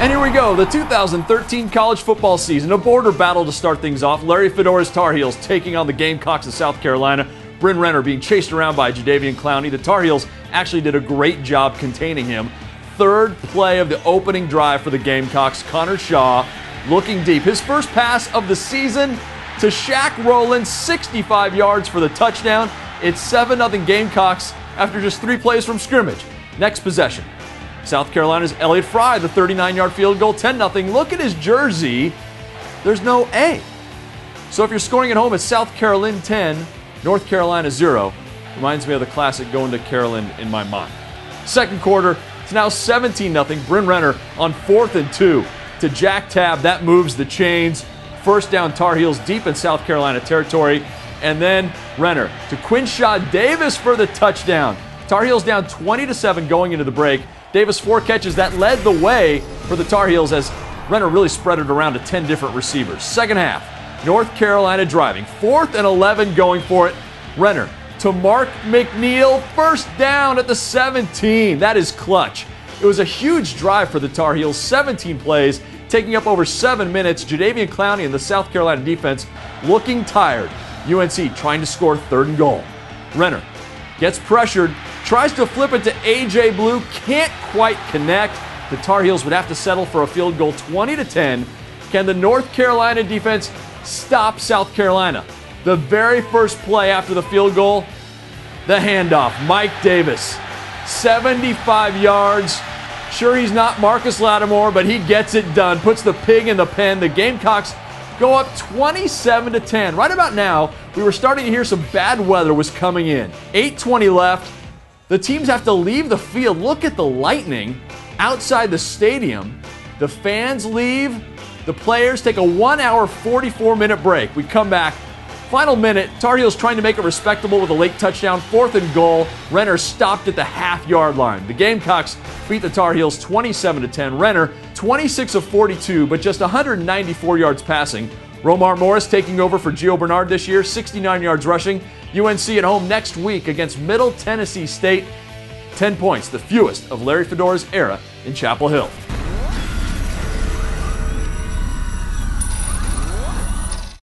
And here we go, the 2013 college football season. A border battle to start things off. Larry Fedora's Tar Heels taking on the Gamecocks of South Carolina. Bryn Renner being chased around by Jadeveon Clowney. The Tar Heels actually did a great job containing him. Third play of the opening drive for the Gamecocks. Connor Shaw looking deep. His first pass of the season to Shaq Roland, 65 yards for the touchdown. It's 7 0 Gamecocks after just three plays from scrimmage. Next possession. South Carolina's Elliott Fry, the 39 yard field goal, 10 0. Look at his jersey. There's no A. So if you're scoring at home, it's South Carolina 10, North Carolina 0. Reminds me of the classic going to Carolyn in my mind. Second quarter, it's now 17 0. Bryn Renner on fourth and two to Jack Tabb. That moves the chains. First down, Tar Heels deep in South Carolina territory. And then Renner to Quinshad Davis for the touchdown. Tar Heels down 20 to 7 going into the break. Davis four catches that led the way for the Tar Heels as Renner really spread it around to 10 different receivers. Second half, North Carolina driving. Fourth and 11 going for it. Renner to Mark McNeil. First down at the 17. That is clutch. It was a huge drive for the Tar Heels. 17 plays, taking up over seven minutes. Jadeveon Clowney and the South Carolina defense looking tired. UNC trying to score third and goal. Renner gets pressured, tries to flip it to AJ Blue, can't quite connect. The Tar Heels would have to settle for a field goal 20 to 10. Can the North Carolina defense stop South Carolina? The very first play after the field goal, the handoff. Mike Davis, 75 yards. Sure, he's not Marcus Lattimore, but he gets it done. Puts the pig in the pen. The Gamecocks go up 27 to 10. Right about now, we were starting to hear some bad weather was coming in. 8:20 left. The teams have to leave the field. Look at the lightning outside the stadium. The fans leave. The players take a 1 hour 44 minute break. We come back. Final minute, Tar Heels trying to make it respectable with a late touchdown, fourth and goal. Renner stopped at the half yard line. The Gamecocks beat the Tar Heels 27 to 10. Renner 26 of 42, but just 194 yards passing. Romar Morris taking over for Gio Bernard this year, 69 yards rushing. UNC at home next week against Middle Tennessee State. 10 points, the fewest of Larry Fedora's era in Chapel Hill.